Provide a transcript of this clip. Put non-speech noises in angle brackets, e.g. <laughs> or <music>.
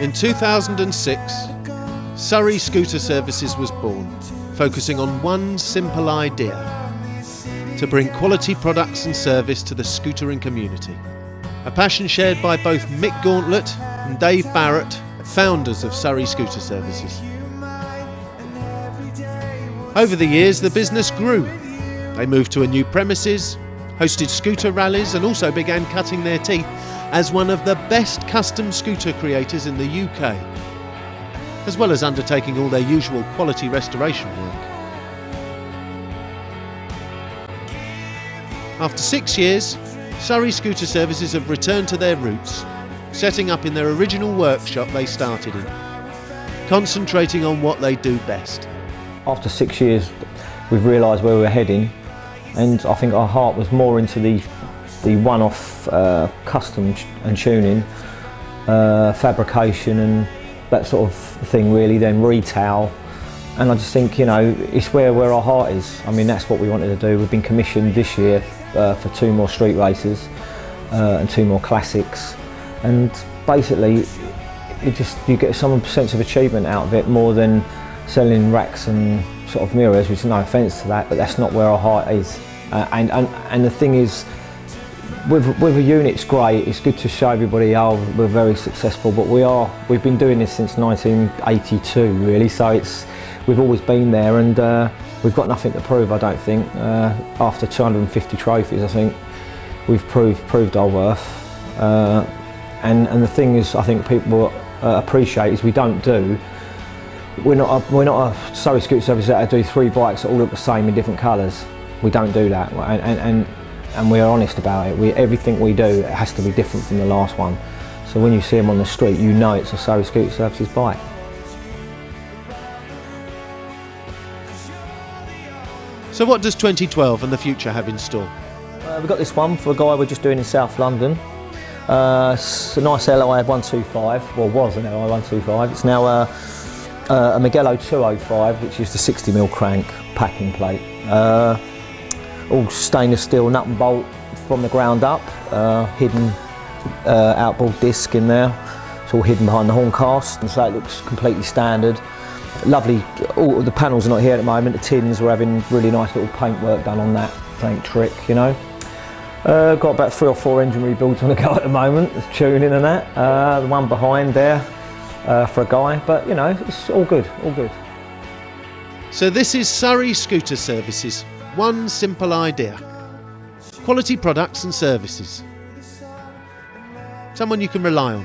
In 2006, Surrey Scooter Services was born, focusing on one simple idea to bring quality products and service to the scootering community. A passion shared by both Mick Gauntlet and Dave Barrett, founders of Surrey Scooter Services. Over the years, the business grew. They moved to a new premises, hosted scooter rallies, and also began cutting their teeth as one of the best custom scooter creators in the UK, as well as undertaking all their usual quality restoration work. After six years, Surrey Scooter Services have returned to their roots, setting up in their original workshop they started in, concentrating on what they do best. After six years, we've realised where we we're heading, and I think our heart was more into the the one-off uh, custom and tuning, uh, fabrication, and that sort of thing. Really, then retail, and I just think you know it's where where our heart is. I mean, that's what we wanted to do. We've been commissioned this year uh, for two more street races uh, and two more classics, and basically, it just you get some sense of achievement out of it more than selling racks and sort of mirrors, which is no offence to that, but that's not where our heart is. Uh, and, and, and the thing is, with, with a unit it's great, it's good to show everybody how we're very successful, but we are, we've been doing this since 1982 really, so it's, we've always been there and uh, we've got nothing to prove I don't think. Uh, after 250 trophies I think we've proved, proved our worth. Uh, and, and the thing is I think people uh, appreciate is we don't do we're not a, we're not a Surrey Scooter Service that do three bikes that all look the same in different colours. We don't do that, and, and, and, and we're honest about it. We, everything we do it has to be different from the last one. So when you see them on the street, you know it's a Surrey Scooter Services bike. So what does 2012 and the future have in store? Uh, we've got this one for a guy we're just doing in South London. Uh, it's a nice LI 125, well was an LI 125. It's now uh, uh, a Mugello 205, which is the 60mm crank packing plate. Uh, all stainless steel nut and bolt from the ground up, uh, hidden uh, outboard disc in there. It's all hidden behind the horn cast, and so it looks completely standard. Lovely, all the panels are not here at the moment, the tins, we're having really nice little paint work done on that, paint trick, you know. Uh, got about three or four engine rebuilds on the <laughs> go at the moment, tuning and that. Uh, the one behind there, uh, for a guy, but you know, it's all good, all good. So this is Surrey Scooter Services. One simple idea. Quality products and services. Someone you can rely on.